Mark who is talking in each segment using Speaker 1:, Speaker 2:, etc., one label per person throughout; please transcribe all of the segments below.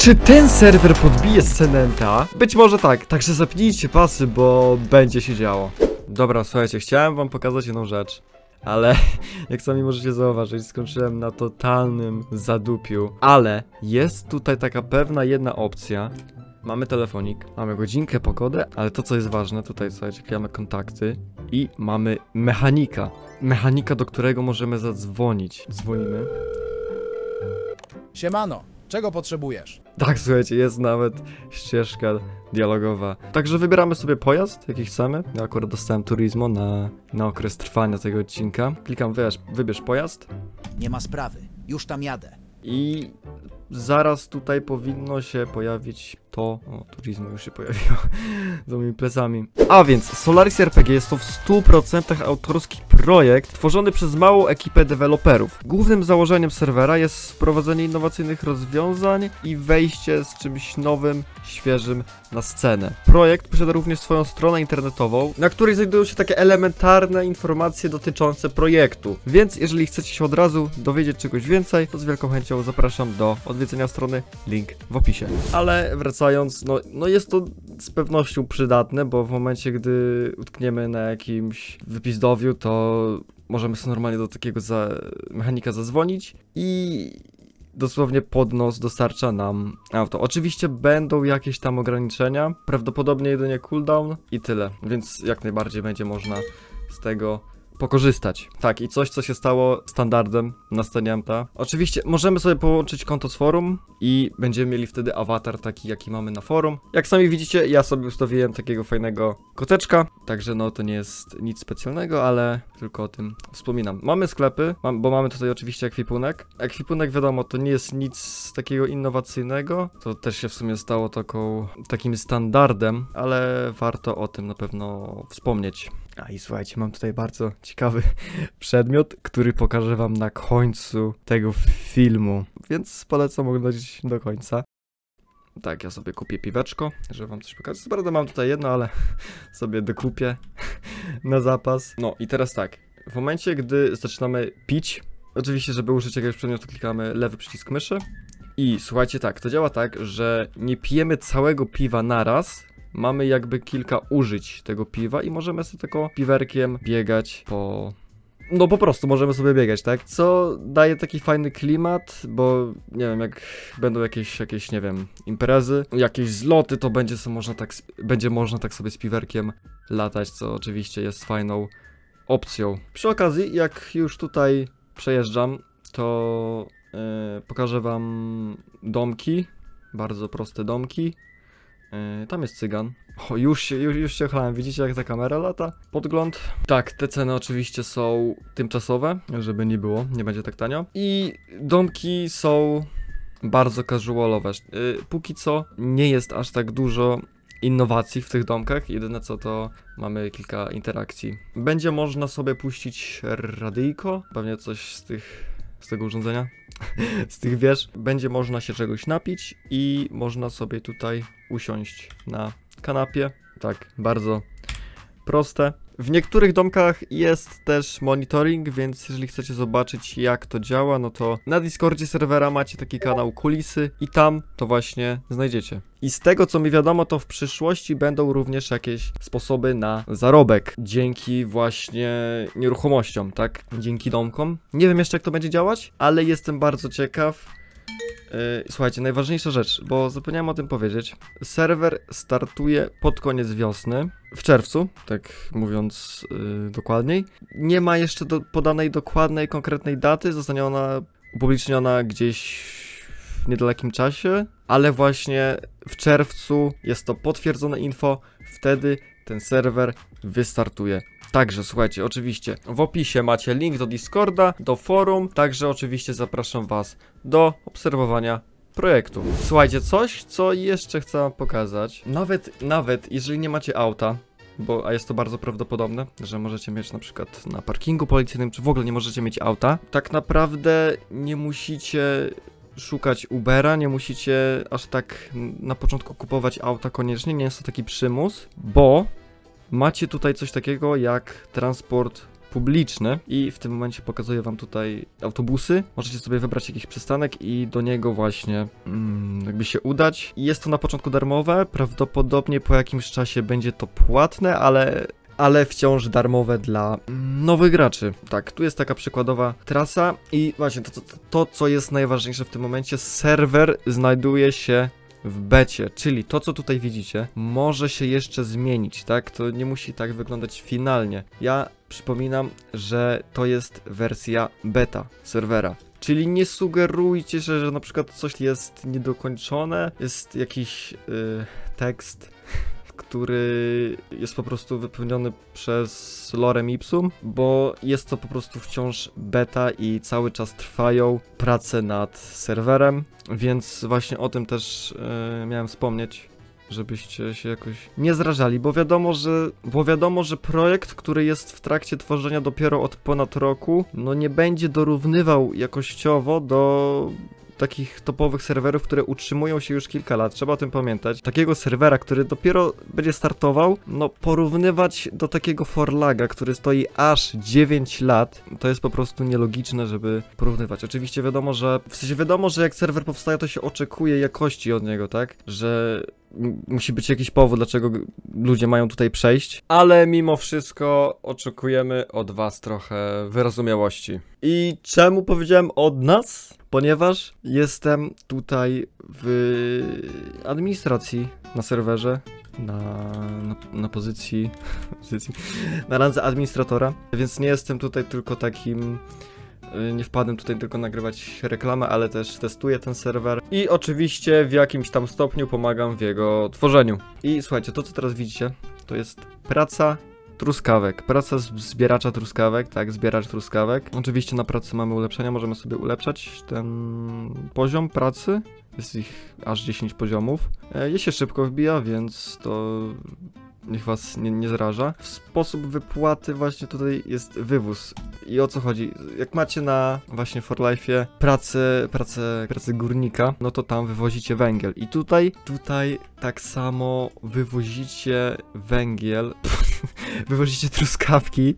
Speaker 1: Czy ten serwer podbije Scenenta? Być może tak, także zapnijcie pasy, bo będzie się działo. Dobra, słuchajcie, chciałem wam pokazać jedną rzecz. Ale jak sami możecie zauważyć, skończyłem na totalnym zadupiu. Ale jest tutaj taka pewna jedna opcja. Mamy telefonik, mamy godzinkę, pogodę, ale to co jest ważne, tutaj słuchajcie, klikamy kontakty i mamy mechanika. Mechanika, do którego możemy zadzwonić. Dzwonimy.
Speaker 2: Siemano, czego potrzebujesz?
Speaker 1: Tak, słuchajcie, jest nawet ścieżka dialogowa. Także wybieramy sobie pojazd, jaki chcemy. Ja akurat dostałem Turismo na, na okres trwania tego odcinka. Klikam wybierz, wybierz pojazd
Speaker 2: Nie ma sprawy, już tam jadę.
Speaker 1: i zaraz tutaj powinno się pojawić to... O, Turismo już się pojawiło za moimi plecami. A więc Solaris RPG jest to w 100% autorski projekt tworzony przez małą ekipę deweloperów. Głównym założeniem serwera jest wprowadzenie innowacyjnych rozwiązań i wejście z czymś nowym, świeżym na scenę. Projekt posiada również swoją stronę internetową, na której znajdują się takie elementarne informacje dotyczące projektu. Więc jeżeli chcecie się od razu dowiedzieć czegoś więcej, to z wielką chęcią zapraszam do odwiedzenia strony, link w opisie. Ale wracając, no, no jest to z pewnością przydatne, bo w momencie, gdy utkniemy na jakimś wypizdowiu, to możemy sobie normalnie do takiego za mechanika zadzwonić i dosłownie pod nos dostarcza nam auto. Oczywiście będą jakieś tam ograniczenia, prawdopodobnie jedynie cooldown i tyle, więc jak najbardziej będzie można z tego pokorzystać. Tak, i coś, co się stało standardem na scenie. Oczywiście możemy sobie połączyć konto z forum i będziemy mieli wtedy awatar taki, jaki mamy na forum. Jak sami widzicie, ja sobie ustawiłem takiego fajnego koteczka, także no to nie jest nic specjalnego, ale tylko o tym wspominam. Mamy sklepy, mam, bo mamy tutaj oczywiście ekwipunek. Ekwipunek wiadomo, to nie jest nic takiego innowacyjnego, to też się w sumie stało taką, takim standardem, ale warto o tym na pewno wspomnieć. A i słuchajcie, mam tutaj bardzo ciekawy przedmiot, który pokażę wam na końcu tego filmu, więc polecam oglądać do końca. Tak, ja sobie kupię piweczko, żeby wam coś pokazać. Co prawda mam tutaj jedno, ale sobie dokupię na zapas. No i teraz tak, w momencie, gdy zaczynamy pić, oczywiście, żeby użyć jakiegoś przedmiotu, klikamy lewy przycisk myszy. I słuchajcie, tak, to działa tak, że nie pijemy całego piwa naraz, mamy jakby kilka użyć tego piwa i możemy sobie tylko piwerkiem biegać po... No po prostu możemy sobie biegać, tak? Co daje taki fajny klimat, bo nie wiem, jak będą jakieś, jakieś nie wiem, imprezy, jakieś zloty, to będzie, so można tak, będzie można tak sobie z piwerkiem latać, co oczywiście jest fajną opcją. Przy okazji, jak już tutaj przejeżdżam, to e, pokażę wam domki, bardzo proste domki. E, tam jest cygan. O, już się, już, już się chlałem. Widzicie, jak ta kamera lata? Podgląd. Tak, te ceny oczywiście są tymczasowe, żeby nie było, nie będzie tak tanio. I domki są bardzo casualowe. Y, póki co nie jest aż tak dużo innowacji w tych domkach. Jedyne co to mamy kilka interakcji. Będzie można sobie puścić radyjko, pewnie coś z tych, z tego urządzenia, z tych wież. Będzie można się czegoś napić i można sobie tutaj usiąść na kanapie. Tak, bardzo proste. W niektórych domkach jest też monitoring, więc jeżeli chcecie zobaczyć jak to działa, no to na Discordzie serwera macie taki kanał kulisy i tam to właśnie znajdziecie. I z tego co mi wiadomo, to w przyszłości będą również jakieś sposoby na zarobek dzięki właśnie nieruchomościom, tak? Dzięki domkom. Nie wiem jeszcze jak to będzie działać, ale jestem bardzo ciekaw. Yy, Słuchajcie, najważniejsza rzecz, bo zapomniałem o tym powiedzieć. Serwer startuje pod koniec wiosny, w czerwcu, tak mówiąc yy, dokładniej. Nie ma jeszcze do, podanej dokładnej, konkretnej daty, zostanie ona upubliczniona gdzieś w niedalekim czasie, ale właśnie w czerwcu jest to potwierdzone info, wtedy ten serwer wystartuje. Także słuchajcie, oczywiście w opisie macie link do Discorda, do forum, także oczywiście zapraszam Was do obserwowania projektu. Słuchajcie, coś, co jeszcze chcę pokazać. Nawet, nawet jeżeli nie macie auta, bo a jest to bardzo prawdopodobne, że możecie mieć na przykład na parkingu policyjnym, czy w ogóle nie możecie mieć auta, tak naprawdę nie musicie szukać Ubera, nie musicie aż tak na początku kupować auta koniecznie, nie jest to taki przymus, bo macie tutaj coś takiego jak transport publiczny i w tym momencie pokazuję wam tutaj autobusy. Możecie sobie wybrać jakiś przystanek i do niego właśnie mm, jakby się udać. Jest to na początku darmowe, prawdopodobnie po jakimś czasie będzie to płatne, ale ale wciąż darmowe dla nowych graczy. Tak, tu jest taka przykładowa trasa i właśnie to, to, to, co jest najważniejsze w tym momencie, serwer znajduje się w becie, czyli to, co tutaj widzicie, może się jeszcze zmienić, tak? To nie musi tak wyglądać finalnie. Ja przypominam, że to jest wersja beta serwera. Czyli nie sugerujcie, że, że na przykład coś jest niedokończone, jest jakiś yy, tekst, który jest po prostu wypełniony przez lorem ipsum, bo jest to po prostu wciąż beta i cały czas trwają prace nad serwerem, więc właśnie o tym też yy, miałem wspomnieć żebyście się jakoś nie zrażali, bo wiadomo, że bo wiadomo, że projekt, który jest w trakcie tworzenia dopiero od ponad roku, no nie będzie dorównywał jakościowo do takich topowych serwerów, które utrzymują się już kilka lat, trzeba o tym pamiętać. Takiego serwera, który dopiero będzie startował, no porównywać do takiego Forlaga, który stoi aż 9 lat, to jest po prostu nielogiczne, żeby porównywać. Oczywiście wiadomo, że w sensie wiadomo, że jak serwer powstaje, to się oczekuje jakości od niego, tak? Że musi być jakiś powód, dlaczego ludzie mają tutaj przejść, ale mimo wszystko oczekujemy od was trochę wyrozumiałości. I czemu powiedziałem od nas? Ponieważ jestem tutaj w administracji na serwerze, na, na, na pozycji, pozycji, na randze administratora, więc nie jestem tutaj tylko takim nie wpadłem tutaj tylko nagrywać reklamę, ale też testuję ten serwer i oczywiście w jakimś tam stopniu pomagam w jego tworzeniu. I słuchajcie, to co teraz widzicie, to jest praca truskawek. Praca zbieracza truskawek, tak, zbieracz truskawek. Oczywiście na pracy mamy ulepszenia, możemy sobie ulepszać ten poziom pracy. Jest ich aż 10 poziomów. E, Je się szybko wbija, więc to niech was nie, nie zraża. Sposób wypłaty właśnie tutaj jest wywóz. I o co chodzi? Jak macie na właśnie For Life'ie pracę, pracę, pracę górnika, no to tam wywozicie węgiel. I tutaj, tutaj tak samo wywozicie węgiel, wywozicie truskawki.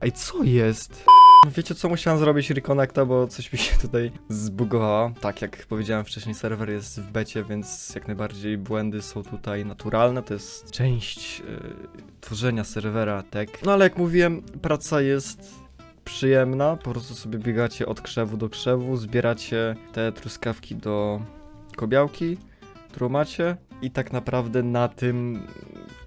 Speaker 1: Ej, co jest? Wiecie co, musiałem zrobić reconnecta, bo coś mi się tutaj zbugowało. Tak, jak powiedziałem wcześniej, serwer jest w becie, więc jak najbardziej błędy są tutaj naturalne. To jest część yy, tworzenia serwera tech. No ale jak mówiłem, praca jest przyjemna. Po prostu sobie biegacie od krzewu do krzewu, zbieracie te truskawki do kobiałki, którą macie. I tak naprawdę na tym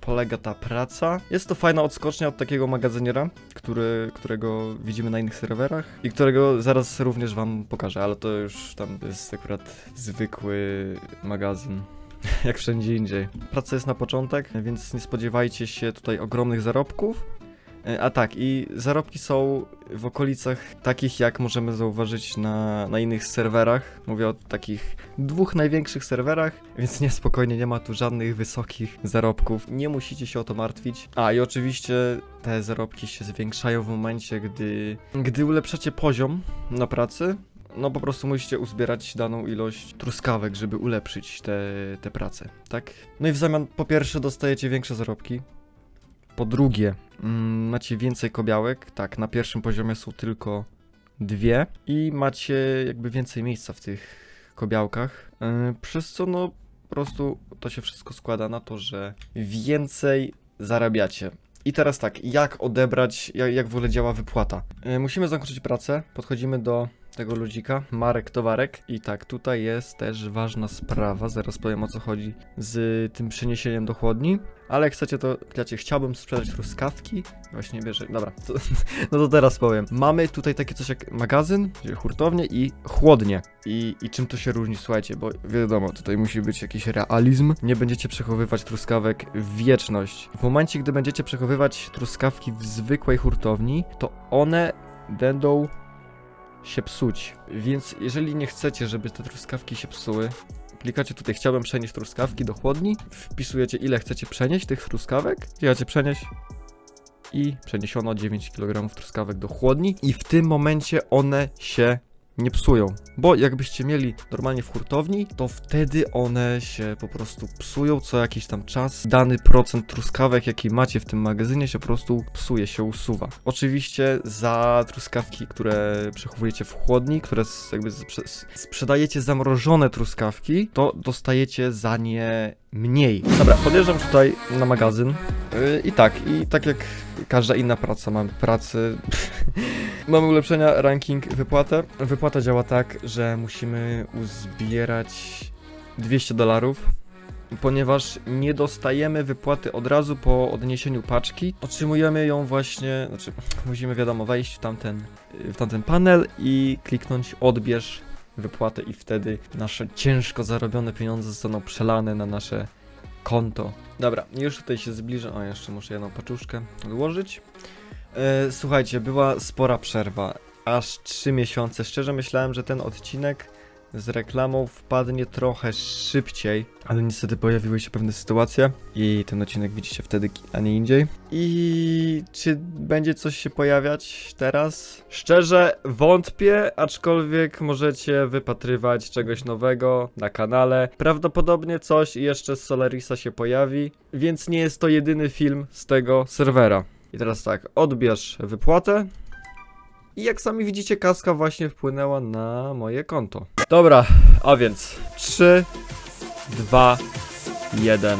Speaker 1: polega ta praca. Jest to fajna odskocznia od takiego magazyniera, który, którego widzimy na innych serwerach i którego zaraz również wam pokażę, ale to już tam jest akurat zwykły magazyn. Jak wszędzie indziej. Praca jest na początek, więc nie spodziewajcie się tutaj ogromnych zarobków. E, A tak, i zarobki są w okolicach takich, jak możemy zauważyć na, na innych serwerach. Mówię o takich dwóch największych serwerach, więc niespokojnie, nie ma tu żadnych wysokich zarobków. Nie musicie się o to martwić. A i oczywiście te zarobki się zwiększają w momencie, gdy, gdy ulepszacie poziom na pracy. No po prostu musicie uzbierać daną ilość truskawek, żeby ulepszyć te, te prace, tak? No i w zamian po pierwsze dostajecie większe zarobki, po drugie, mm, macie więcej kobiałek. Tak, na pierwszym poziomie są tylko dwie i macie jakby więcej miejsca w tych kobiałkach. Yy, przez co no po prostu to się wszystko składa na to, że więcej zarabiacie. I teraz tak, jak odebrać, jak, jak w ogóle działa wypłata? Yy, musimy zakończyć pracę, podchodzimy do tego ludzika, Marek Towarek. I tak, tutaj jest też ważna sprawa, zaraz powiem o co chodzi z tym przeniesieniem do chłodni. Ale jak chcecie, to klacie, chciałbym sprzedać truskawki. Właśnie bierze. Dobra, to, no to teraz powiem. Mamy tutaj takie coś jak magazyn, czyli hurtownię i chłodnie. I, I czym to się różni? Słuchajcie, bo wiadomo, tutaj musi być jakiś realizm. Nie będziecie przechowywać truskawek w wieczność. W momencie, gdy będziecie przechowywać truskawki w zwykłej hurtowni, to one będą się psuć. Więc jeżeli nie chcecie, żeby te truskawki się psuły, klikacie tutaj chciałbym przenieść truskawki do chłodni, wpisujecie ile chcecie przenieść tych truskawek, klikacie przenieść. I przeniesiono 9 kg truskawek do chłodni. I w tym momencie one się nie psują. Bo jakbyście mieli normalnie w hurtowni, to wtedy one się po prostu psują co jakiś tam czas. Dany procent truskawek, jaki macie w tym magazynie, się po prostu psuje, się usuwa. Oczywiście za truskawki, które przechowujecie w chłodni, które jakby sprzedajecie zamrożone truskawki, to dostajecie za nie mniej. Dobra, podjeżdżam tutaj na magazyn. Yy, I tak, i tak jak każda inna praca, mam pracy. Mamy ulepszenia, ranking, wypłatę. Wypłata działa tak, że musimy uzbierać 200 dolarów. Ponieważ nie dostajemy wypłaty od razu po odniesieniu paczki, otrzymujemy ją właśnie, znaczy musimy wiadomo wejść w tamten, w tamten panel i kliknąć odbierz wypłatę i wtedy nasze ciężko zarobione pieniądze zostaną przelane na nasze konto. Dobra, już tutaj się zbliża. O, jeszcze muszę jedną paczuszkę odłożyć. E, słuchajcie, była spora przerwa. Aż 3 miesiące. Szczerze myślałem, że ten odcinek z reklamą wpadnie trochę szybciej, ale niestety pojawiły się pewne sytuacje i ten odcinek widzicie wtedy, a nie indziej. I czy będzie coś się pojawiać teraz? Szczerze wątpię, aczkolwiek możecie wypatrywać czegoś nowego na kanale. Prawdopodobnie coś jeszcze z Solarisa się pojawi, więc nie jest to jedyny film z tego serwera. I teraz tak, odbierz wypłatę. I jak sami widzicie, kaska właśnie wpłynęła na moje konto. Dobra, a więc 3, 2, 1.